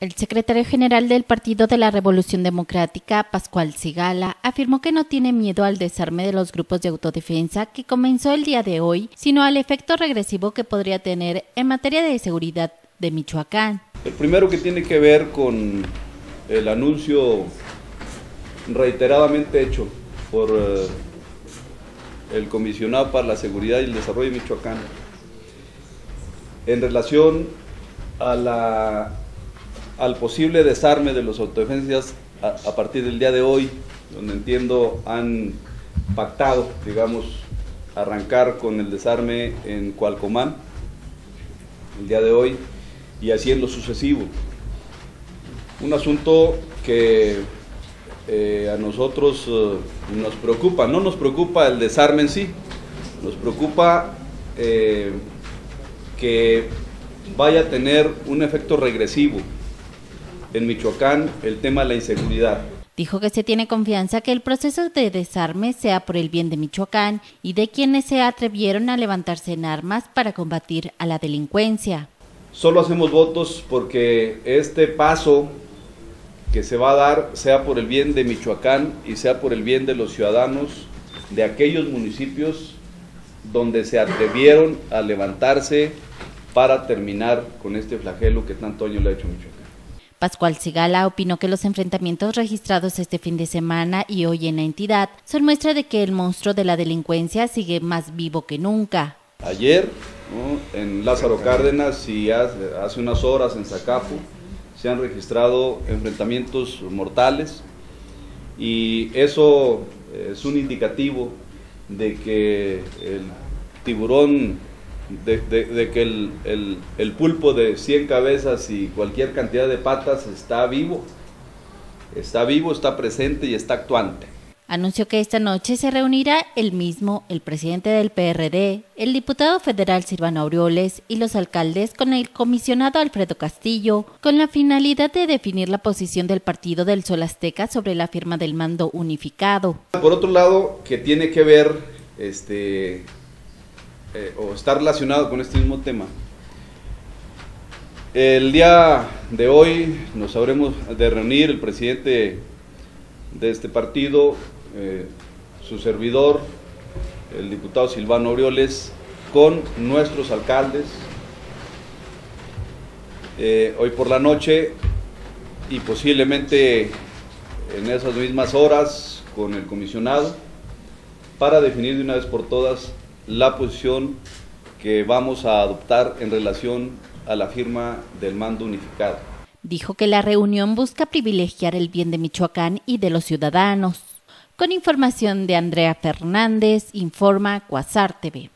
El secretario general del Partido de la Revolución Democrática, Pascual Sigala, afirmó que no tiene miedo al desarme de los grupos de autodefensa que comenzó el día de hoy, sino al efecto regresivo que podría tener en materia de seguridad de Michoacán. El primero que tiene que ver con el anuncio reiteradamente hecho por eh, el comisionado para la seguridad y el desarrollo de Michoacán en relación a la al posible desarme de los autodefensas a, partir del día de hoy, donde entiendo han pactado, digamos, arrancar con el desarme en Cualcomán el día de hoy y haciendo sucesivo. Un asunto que eh, a nosotros eh, nos preocupa, no nos preocupa el desarme en sí, nos preocupa eh, que vaya a tener un efecto regresivo en Michoacán el tema de la inseguridad. Dijo que se tiene confianza que el proceso de desarme sea por el bien de Michoacán y de quienes se atrevieron a levantarse en armas para combatir a la delincuencia. Solo hacemos votos porque este paso que se va a dar sea por el bien de Michoacán y sea por el bien de los ciudadanos de aquellos municipios donde se atrevieron a levantarse para terminar con este flagelo que tanto año le ha hecho Michoacán. Pascual Sigala opinó que los enfrentamientos registrados este fin de semana y hoy en la entidad son muestra de que el monstruo de la delincuencia sigue más vivo que nunca. Ayer en Lázaro Cárdenas y hace unas horas en Zacapu se han registrado enfrentamientos mortales y eso es un indicativo de que el tiburón de, que el, pulpo de 100 cabezas y cualquier cantidad de patas está vivo, está vivo, está presente y está actuante. Anunció que esta noche se reunirá el mismo, el presidente del PRD, el diputado federal Silvano Aureoles y los alcaldes con el comisionado Alfredo Castillo, con la finalidad de definir la posición del partido del Sol Azteca sobre la firma del mando unificado. Por otro lado, que tiene que ver este, eh, o está relacionado con este mismo tema. El día de hoy nos habremos de reunir el presidente de este partido, eh, su servidor, el diputado Silvano Orioles, con nuestros alcaldes. Eh, hoy por la noche y posiblemente en esas mismas horas con el comisionado para definir de una vez por todas la posición que vamos a adoptar en relación a la firma del mando unificado. Dijo que la reunión busca privilegiar el bien de Michoacán y de los ciudadanos. Con información de Andrea Fernández, informa Cuasar TV.